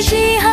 she